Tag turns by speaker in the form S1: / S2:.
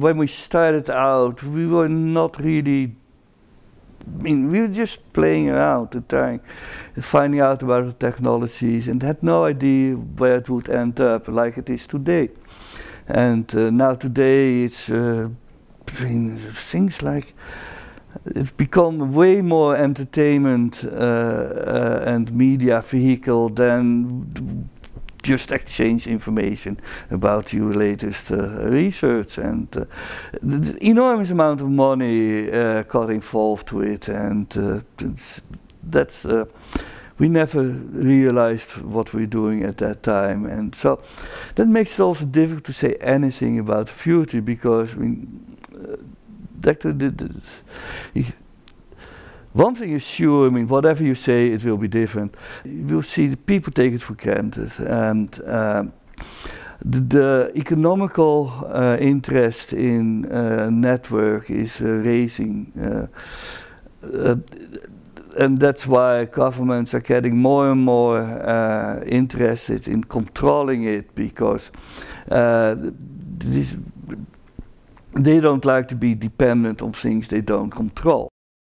S1: When we started out, we were not really. I mean, we were just playing around and trying, finding out about the technologies, and had no idea where it would end up, like it is today. And uh, now today, it's uh, things like it's become way more entertainment uh, uh, and media vehicle than just exchange information about your latest uh, research and uh, the, enormous amount of money uh, got involved with and uh, that's uh, we never realized what we're doing at that time and so that makes it also difficult to say anything about the future because mean, uh, Dr. One thing is sure, I mean, whatever you say, it will be different. You will see the people take it for granted. And um, the, the, economical uh, interest in uh, network is uh, raising. Uh, uh, and that's why governments are getting more and more uh, interested in controlling it because this, they don't like to be dependent on things they don't control.